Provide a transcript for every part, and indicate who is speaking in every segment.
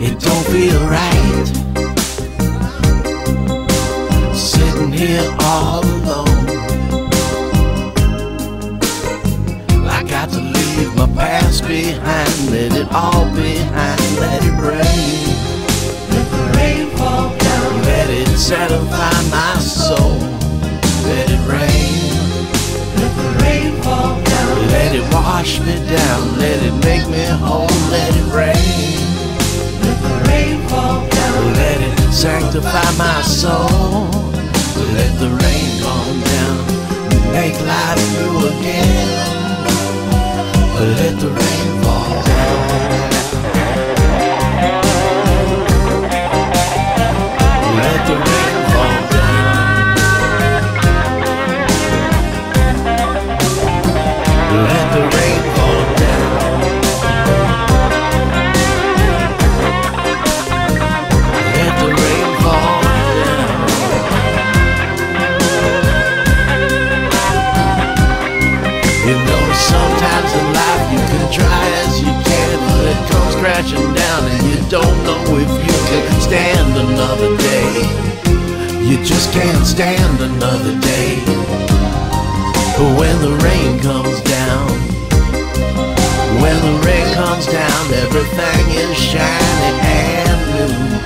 Speaker 1: It don't feel right sitting here all alone. I got to leave my past behind, let it all behind, let it rain. Let the rain fall down, let it satisfy my soul. Let it rain. Let the rain fall down, let it wash me down, let it make me whole, let it rain. Let it sanctify my soul. Let the rain come down, make life new again. Let the rain fall down. Don't know if you can stand another day. You just can't stand another day. When the rain comes down, when the rain comes down, everything is shiny and new.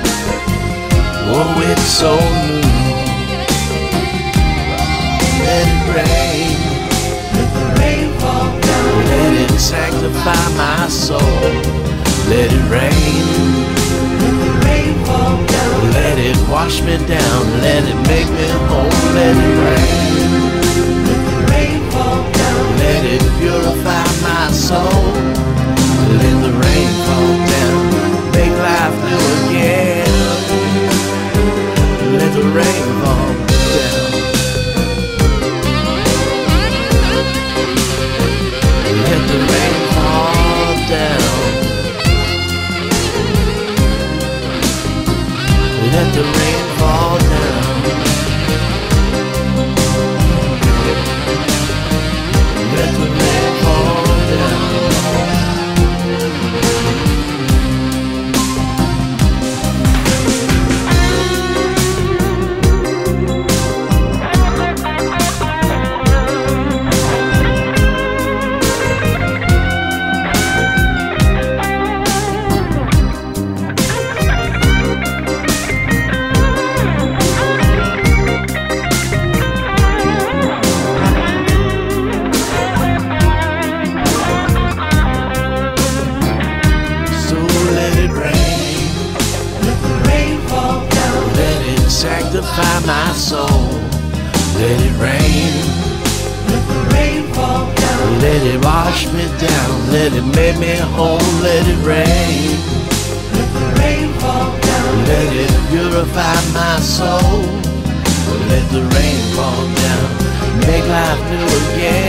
Speaker 1: Oh, it's so new. Let it rain. Let the rain fall down. Let it sanctify my soul. Let it rain. Wash me down. Let it make me whole. Let it rain. Let the rain fall down. Let it purify my soul. Let the rain fall down. Make life new again. Let the rain fall soul. Let it rain. Let the rain fall down. Let it wash me down. Let it make me whole. Let it rain. Let the rain fall down. Let it purify my soul. Let the rain fall down. Make life new again.